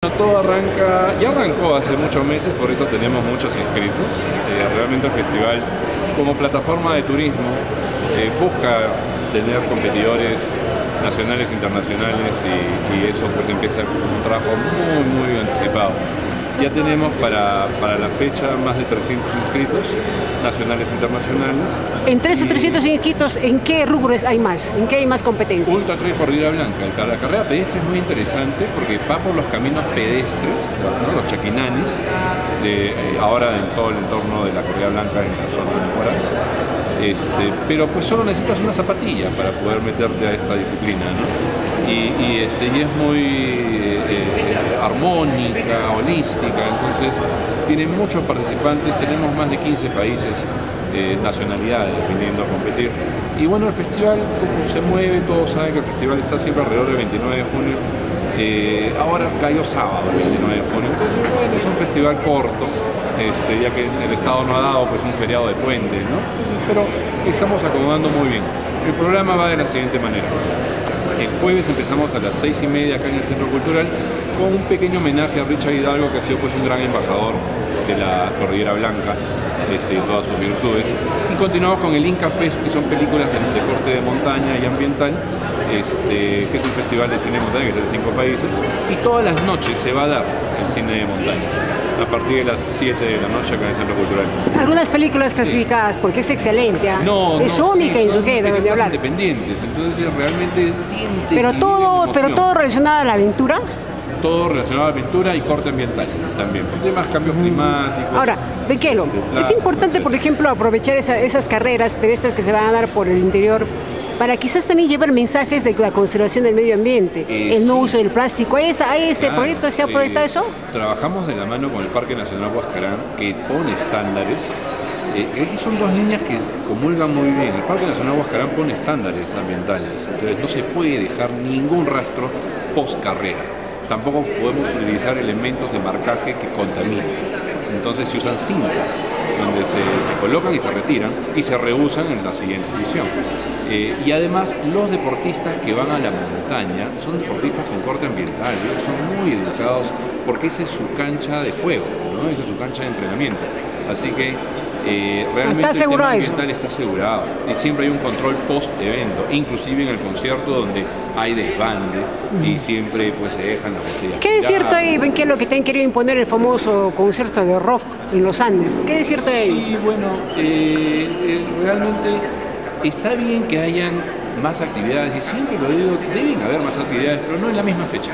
Todo arranca, ya arrancó hace muchos meses, por eso tenemos muchos inscritos. Eh, realmente el festival, como plataforma de turismo, eh, busca tener competidores nacionales, internacionales y, y eso pues empieza un trabajo muy, muy anticipado. Ya tenemos para, para la fecha más de 300 inscritos, nacionales e internacionales. Entre esos 300 inscritos, ¿en qué rubros hay más? ¿En qué hay más competencia? Ultra Trail Cordillera Blanca. La carrera pedestre es muy interesante porque va por los caminos pedestres, ¿no? los chaquinanes, de, eh, ahora en todo el entorno de la Cordillera Blanca en la zona de Huaraz. Este, pero pues solo necesitas una zapatilla para poder meterte a esta disciplina, ¿no? Y, y, este, y es muy eh, armónica, holística, entonces tiene muchos participantes, tenemos más de 15 países, eh, nacionalidades viniendo a competir. Y bueno, el festival, como se mueve, todos saben que el festival está siempre alrededor del 29 de junio, eh, ahora cayó sábado, el 29 de junio, entonces bueno, es un festival corto, este, ya que el Estado no ha dado pues un feriado de puente, ¿no? pero estamos acomodando muy bien. El programa va de la siguiente manera. El jueves empezamos a las seis y media acá en el Centro Cultural con un pequeño homenaje a Richard Hidalgo, que ha sido pues un gran embajador de la Cordillera Blanca este, y todas sus virtudes. Y continuamos con el Inca Fest, que son películas de deporte de montaña y ambiental, este, que es un festival de cine de montaña que es de cinco países. Y todas las noches se va a dar el cine de montaña a partir de las 7 de la noche acá en el Centro Cultural. Algunas películas clasificadas, sí. porque es excelente, ¿ah? no, es no, única sí, en su género, de hablar. independientes, entonces realmente siente... Pero todo, pero todo relacionado a la aventura. Todo relacionado a la aventura y corte ambiental también, temas cambios climáticos. Ahora, Bequelo, es importante, por ejemplo, aprovechar esa, esas carreras pedestres que se van a dar por el interior para quizás también llevar mensajes de la conservación del medio ambiente, eh, el no sí. uso del plástico. ¿A, esa, a ese claro, proyecto se ha proyectado eh, eso? Trabajamos de la mano con el Parque Nacional Huascarán, que pone estándares. Eh, son dos líneas que comulgan muy bien. El Parque Nacional Huascarán pone estándares ambientales, entonces no se puede dejar ningún rastro post carrera. Tampoco podemos utilizar elementos de marcaje que contaminen. Entonces se usan cintas donde se, colocan y se retiran y se reusan en la siguiente edición. Eh, y además los deportistas que van a la montaña son deportistas con corte ambiental, son muy educados porque esa es su cancha de juego, ¿no? esa es su cancha de entrenamiento. Así que eh, realmente ¿Está asegurado el tema ambiental está asegurado y siempre hay un control post evento, inclusive en el concierto donde hay desbande uh -huh. y siempre pues se dejan las botellas. ¿Qué es cierto ahí, que es lo que te han querido imponer el famoso concierto de rock en los Andes? ¿Qué es cierto ahí? Sí, bueno, eh, eh, realmente está bien que hayan más actividades y siempre lo digo, deben haber más actividades, pero no en la misma fecha.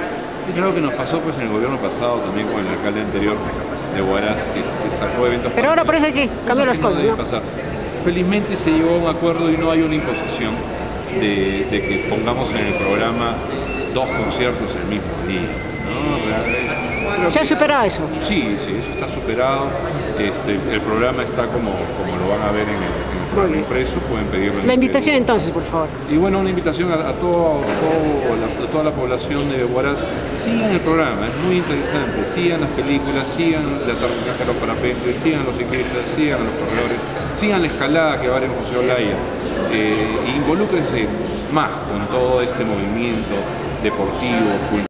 Es algo que nos pasó pues en el gobierno pasado también con el alcalde anterior de Huaraz que, que sacó eventos. Pero ahora parece que cambió las cosas. No pasar. Felizmente se llegó a un acuerdo y no hay una imposición de, de que pongamos en el programa dos conciertos el mismo día. ¿no? Realmente, ¿Se ha superado eso? Sí, sí, eso está superado. Este, el programa está como, como lo van a ver en el, en el programa impreso, pueden pedirlo. La invitación entonces, por favor. Y bueno, una invitación a, a, todo, a, todo, la, a toda la población de Huaraz, sigan el programa, es muy interesante, sigan las películas, sigan el aterrizaje de los parapentes, sigan los ciclistas, sigan los corredores, sigan la escalada que va a haber en José Olaya, eh, involúquense más con todo este movimiento deportivo, cultural.